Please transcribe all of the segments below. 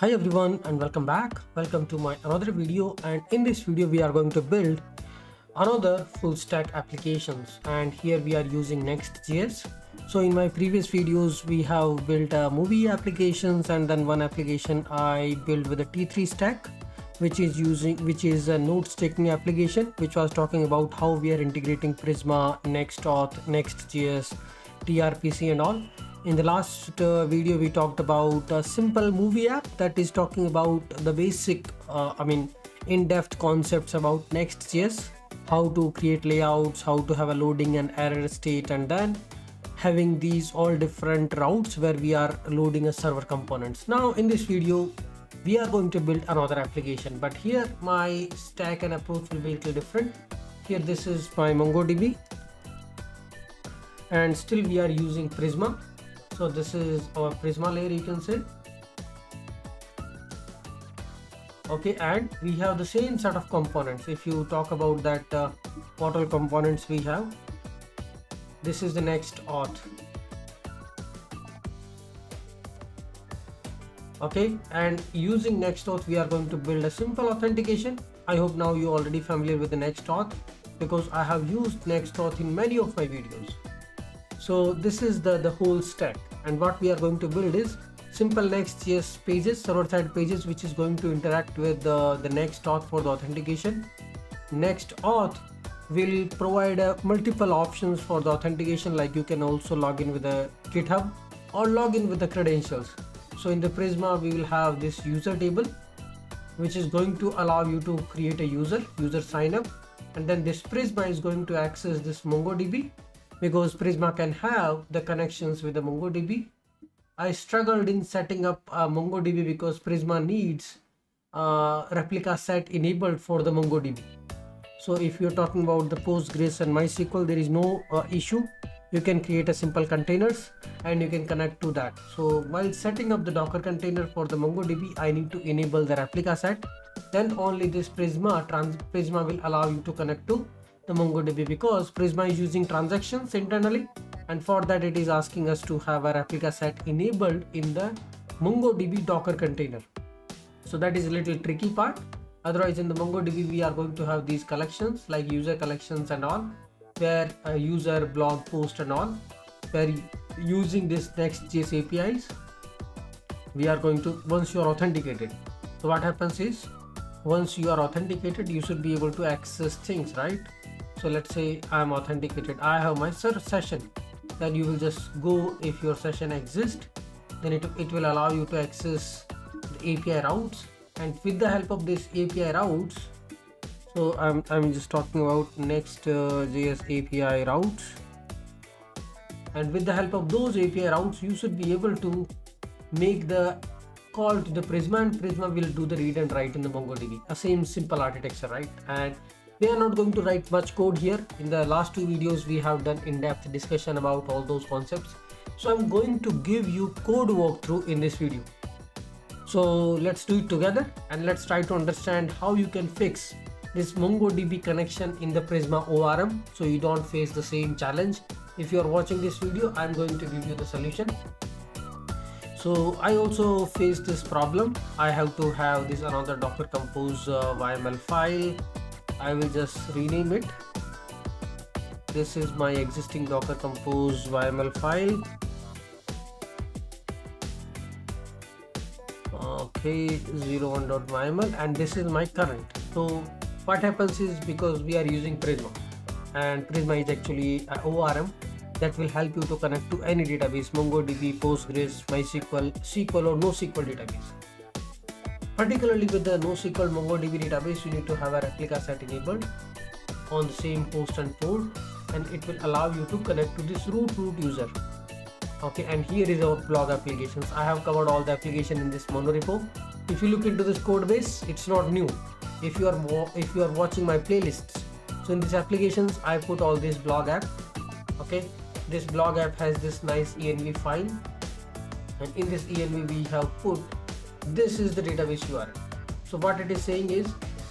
Hi everyone and welcome back. Welcome to my another video and in this video we are going to build another full stack applications and here we are using Next.js. So in my previous videos we have built a movie applications and then one application I built with a T3 stack which is using which is a notes taking application which was talking about how we are integrating Prisma, NextAuth, Next.js, TRPC and all in the last uh, video we talked about a simple movie app that is talking about the basic uh, i mean in-depth concepts about next.js how to create layouts how to have a loading and error state and then having these all different routes where we are loading a server components. Now in this video we are going to build another application but here my stack and approach will be a little different. Here this is my mongodb and still we are using prisma so this is our prisma layer you can say okay and we have the same set of components. If you talk about that uh, all components we have this is the next auth. Okay and using next auth we are going to build a simple authentication. I hope now you already familiar with the next auth because i have used next auth in many of my videos. So this is the the whole stack and what we are going to build is simple next.js pages server-side pages which is going to interact with the, the next auth for the authentication. Next auth will provide uh, multiple options for the authentication like you can also log in with a github or log in with the credentials. So in the prisma we will have this user table which is going to allow you to create a user user sign up. And then this prisma is going to access this mongodb because Prisma can have the connections with the MongoDB. I struggled in setting up uh, MongoDB because Prisma needs uh, replica set enabled for the MongoDB. So if you're talking about the Postgres and MySQL, there is no uh, issue. You can create a simple containers and you can connect to that. So while setting up the Docker container for the MongoDB, I need to enable the replica set. Then only this Prisma, trans Prisma will allow you to connect to the MongoDB because Prisma is using transactions internally and for that it is asking us to have our replica set enabled in the MongoDB Docker container. So that is a little tricky part. Otherwise in the MongoDB we are going to have these collections like user collections and all where a user blog post and all where using this Next.js APIs we are going to once you are authenticated. So what happens is once you are authenticated you should be able to access things right so let's say i'm authenticated. I have my session. Then you will just go if your session exists then it, it will allow you to access the api routes. And with the help of this api routes so i'm, I'm just talking about next uh, js api routes. And with the help of those api routes you should be able to make the call to the prisma and prisma will do the read and write in the mongodb. A same simple architecture right? And we are not going to write much code here. In the last two videos we have done in-depth discussion about all those concepts. So i'm going to give you code walkthrough in this video. So let's do it together and let's try to understand how you can fix this mongodb connection in the prisma orm so you don't face the same challenge. If you are watching this video i'm going to give you the solution. So i also faced this problem. I have to have this another docker compose uh, yml file I will just rename it. This is my existing docker compose YML file. Okay 01.yml and this is my current. So what happens is because we are using Prisma and Prisma is actually an ORM that will help you to connect to any database MongoDB, Postgres, MySQL, SQL or NoSQL database Particularly with the NoSQL MongoDB database, you need to have a replica set enabled on the same host and port and it will allow you to connect to this root root user. Okay, and here is our blog applications. I have covered all the application in this monorepo. If you look into this code base, it's not new. If you are if you are watching my playlists, so in these applications, I put all this blog app. Okay, this blog app has this nice env file, and in this env we have put this is the database URL. So what it is saying is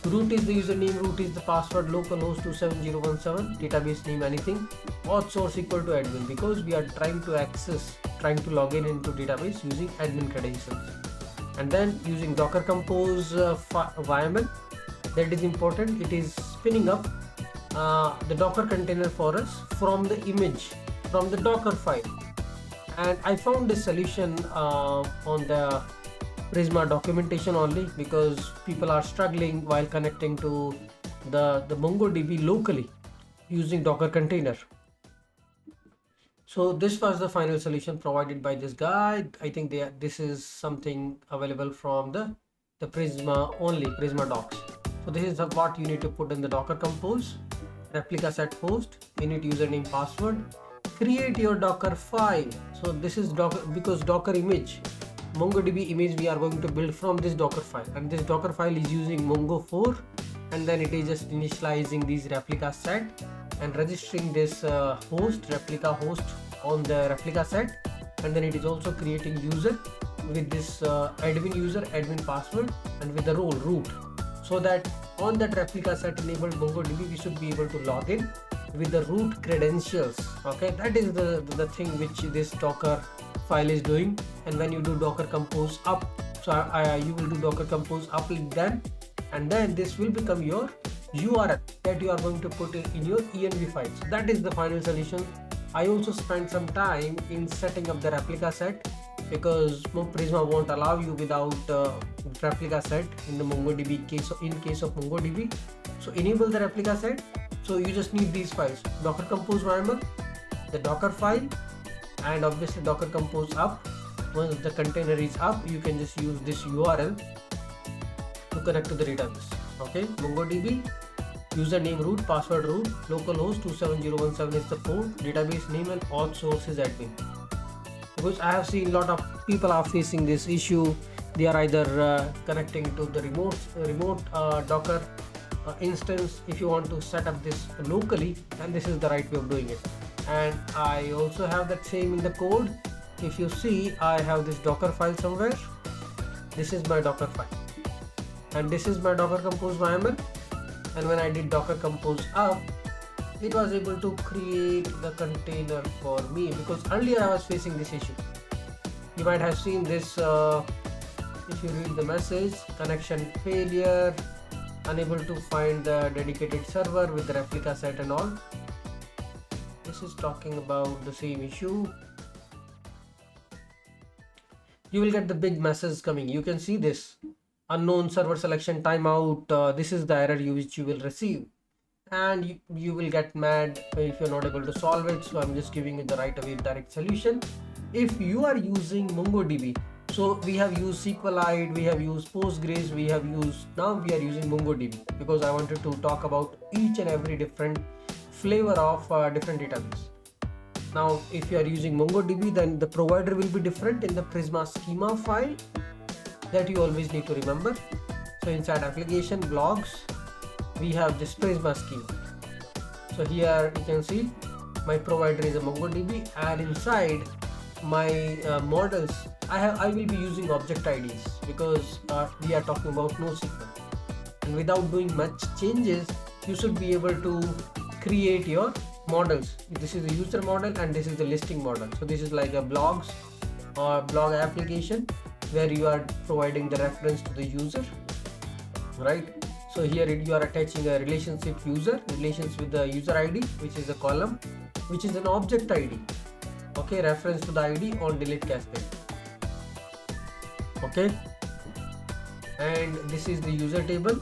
root is the username, root is the password, localhost 27017, database name anything, auth source equal to admin because we are trying to access, trying to log in into database using admin credentials. and then using docker compose uh, YAML that is important it is spinning up uh, the docker container for us from the image from the docker file and I found this solution uh, on the Prisma documentation only because people are struggling while connecting to the, the MongoDB locally using Docker container. So this was the final solution provided by this guy. I think they, this is something available from the, the Prisma only, Prisma docs. So this is what you need to put in the Docker compose, replica set host, init username password, create your Docker file. So this is Docker because Docker image MongoDB image we are going to build from this Docker file. And this Docker file is using Mongo 4 and then it is just initializing these replica set and registering this uh, host replica host on the replica set. And then it is also creating user with this uh, admin user admin password and with the role root. So that on that replica set enabled MongoDB we should be able to log in with the root credentials. Okay that is the the thing which this docker file is doing. And when you do docker compose up so uh, you will do docker compose up that and then this will become your url that you are going to put in your env file. So that is the final solution. I also spent some time in setting up the replica set because prisma won't allow you without uh, replica set in the mongodb case in case of mongodb. So enable the replica set. So you just need these files. Docker compose YAML, the docker file and obviously docker compose up once the container is up you can just use this url to connect to the database. Okay? Mongodb username root password root localhost 27017 is the port database name and auth source is admin. Because i have seen a lot of people are facing this issue. They are either uh, connecting to the remote remote uh, docker uh, instance. If you want to set up this locally and this is the right way of doing it and I also have that same in the code. If you see I have this docker file somewhere. This is my docker file. And this is my docker compose YAML and when I did docker compose up it was able to create the container for me. Because earlier I was facing this issue. You might have seen this uh, if you read the message connection failure unable to find the dedicated server with the replica set and all this is talking about the same issue. You will get the big message coming. You can see this. Unknown server selection timeout. Uh, this is the error you which you will receive. And you, you will get mad if you're not able to solve it. So i'm just giving you the right away direct solution. If you are using mongodb so we have used SQLite, we have used Postgres, we have used, now we are using MongoDB because I wanted to talk about each and every different flavor of uh, different database. Now, if you are using MongoDB, then the provider will be different in the Prisma schema file that you always need to remember. So inside application blogs, we have this Prisma schema. So here you can see my provider is a MongoDB and inside my uh, models, I have I will be using object IDs because uh, we are talking about NoSQL. And without doing much changes, you should be able to create your models. This is the user model and this is the listing model. So this is like a blogs or blog application where you are providing the reference to the user right? So here you are attaching a relationship user relations with the user id which is a column which is an object id okay reference to the id on delete cascade. Okay? And this is the user table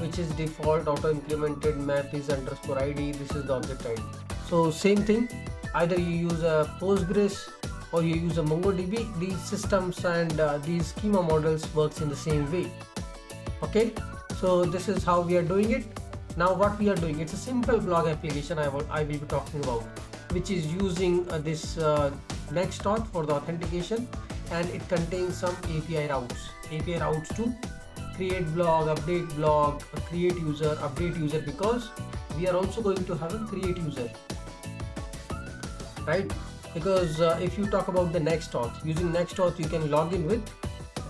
which is default auto implemented map is underscore id this is the object id so same thing either you use a postgres or you use a mongodb these systems and uh, these schema models works in the same way okay? So this is how we are doing it. Now what we are doing it's a simple blog application i will i will be talking about which is using uh, this uh, nextauth for the authentication and it contains some api routes. Api routes to create blog update blog create user update user because we are also going to have a create user. Right? Because uh, if you talk about the next auth, using next auth you can log in with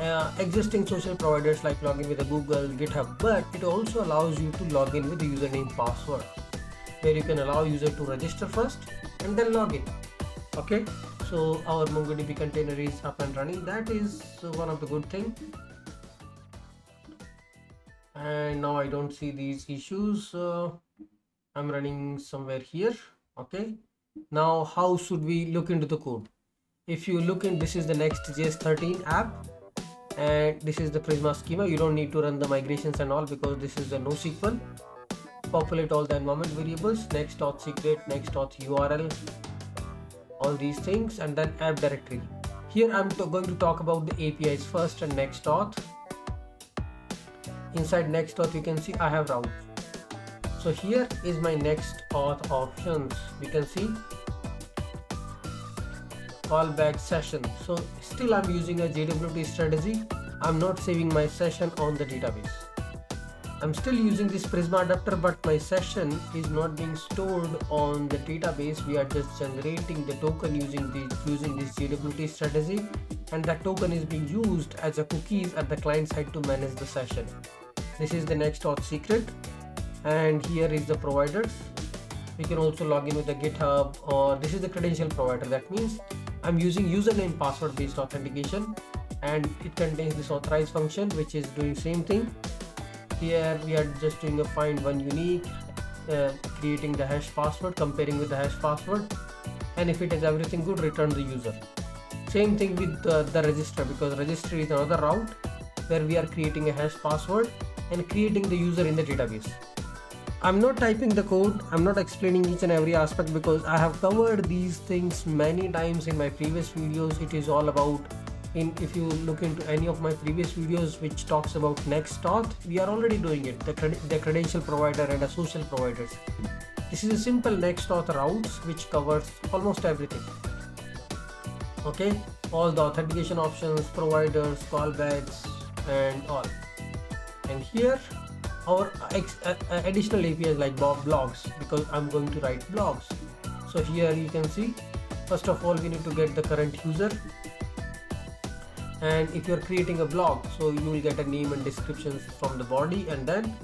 uh, existing social providers like login with a google github but it also allows you to log in with the username password where you can allow user to register first and then log in. Okay? So our mongodb container is up and running. That is one of the good thing and now i don't see these issues uh, i'm running somewhere here okay? Now how should we look into the code? If you look in this is the next JS13 app and this is the prisma schema. You don't need to run the migrations and all because this is the NoSQL. Populate all the environment variables next dot secret next dot url all these things and then app directory. Here i'm going to talk about the apis first and next dot inside next auth you can see i have routes so here is my next auth options. We can see callback session. So still i'm using a jwt strategy. I'm not saving my session on the database. I'm still using this prisma adapter but my session is not being stored on the database. We are just generating the token using the using this jwt strategy and that token is being used as a cookies at the client side to manage the session this is the next auth secret and here is the providers you can also log in with the github or this is the credential provider. That means i'm using username password based authentication and it contains this authorize function which is doing same thing. Here we are just doing a find one unique uh, creating the hash password comparing with the hash password and if it is everything good return the user. Same thing with the, the register because register is another route where we are creating a hash password and creating the user in the database. I'm not typing the code, I'm not explaining each and every aspect because I have covered these things many times in my previous videos. It is all about in if you look into any of my previous videos which talks about next auth, we are already doing it, the, cred the credential provider and the social providers. This is a simple next auth routes which covers almost everything. Okay, all the authentication options, providers, callbacks and all and here our uh, uh, additional APIs like blogs because I'm going to write blogs. So here you can see first of all we need to get the current user. And if you're creating a blog so you will get a name and descriptions from the body and then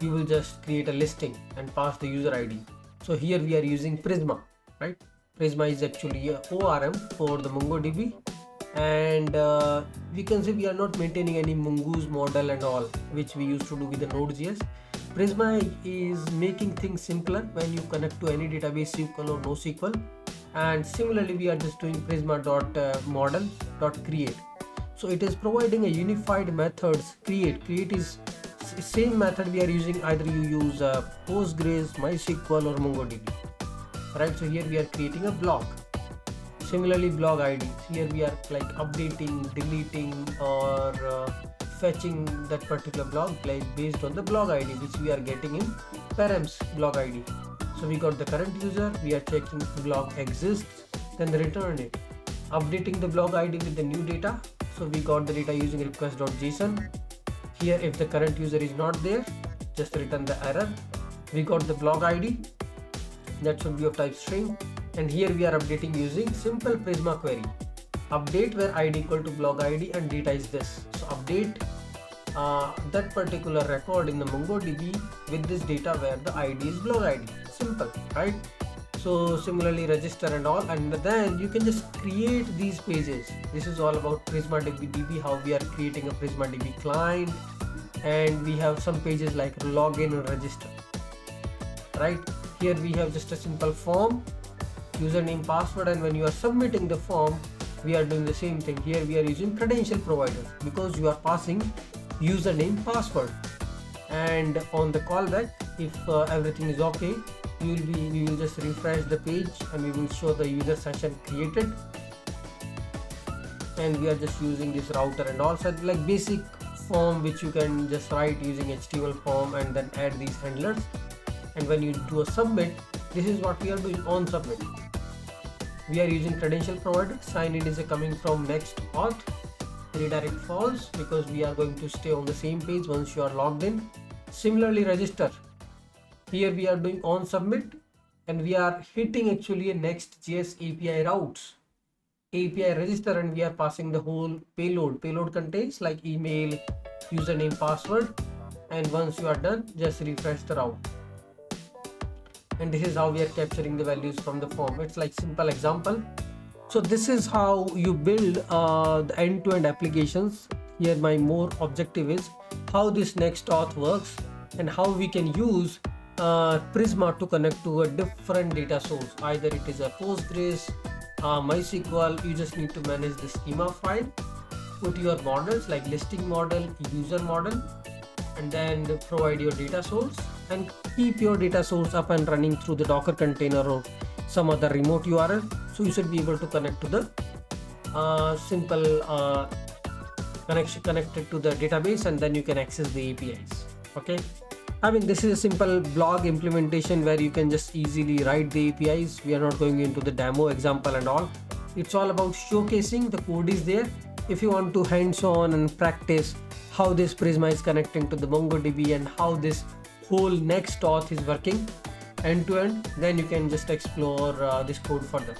you will just create a listing and pass the user ID so here we are using Prisma right? Prisma is actually a ORM for the MongoDB and uh, we can say we are not maintaining any mongoose model and all which we used to do with the node.js prisma is making things simpler when you connect to any database sql or nosql. And similarly we are just doing prisma dot uh, model dot create. So it is providing a unified methods create. Create is same method we are using either you use uh, postgres mysql or mongodb. Right? So here we are creating a block similarly blog IDs here we are like updating deleting or uh, fetching that particular blog like based on the blog id which we are getting in params blog id so we got the current user we are checking if blog exists then return it. Updating the blog id with the new data. So we got the data using request.json here if the current user is not there just return the error. We got the blog id that should be of type string and here we are updating using simple prisma query. Update where id equal to blog id and data is this. So update uh, that particular record in the mongodb with this data where the id is blog id simple right? So similarly register and all. And then you can just create these pages. This is all about prisma db how we are creating a prisma db client. And we have some pages like login and register right? Here we have just a simple form username password and when you are submitting the form we are doing the same thing. Here we are using credential provider because you are passing username password. And on the callback if uh, everything is okay you will be we will just refresh the page and we will show the user session created. And we are just using this router and also like basic form which you can just write using html form and then add these handlers. And when you do a submit this is what we are doing on submit we are using credential provider. Sign in is coming from next auth redirect false because we are going to stay on the same page once you are logged in. Similarly register. Here we are doing on submit and we are hitting actually a next js api routes. Api register and we are passing the whole payload. Payload contains like email username password. And once you are done just refresh the route and this is how we are capturing the values from the form. It's like simple example. So this is how you build uh, the end-to-end applications. Here my more objective is how this next auth works and how we can use uh, prisma to connect to a different data source. Either it is a postgres uh, mysql you just need to manage the schema file put your models like listing model user model and then provide your data source and keep your data source up and running through the docker container or some other remote url so you should be able to connect to the uh, simple uh, connection connected to the database and then you can access the apis okay? I mean this is a simple blog implementation where you can just easily write the apis we are not going into the demo example and all. It's all about showcasing. The code is there. If you want to hands-on and practice how this prisma is connecting to the mongodb and how this whole next auth is working end to end then you can just explore uh, this code further